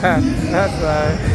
That's right.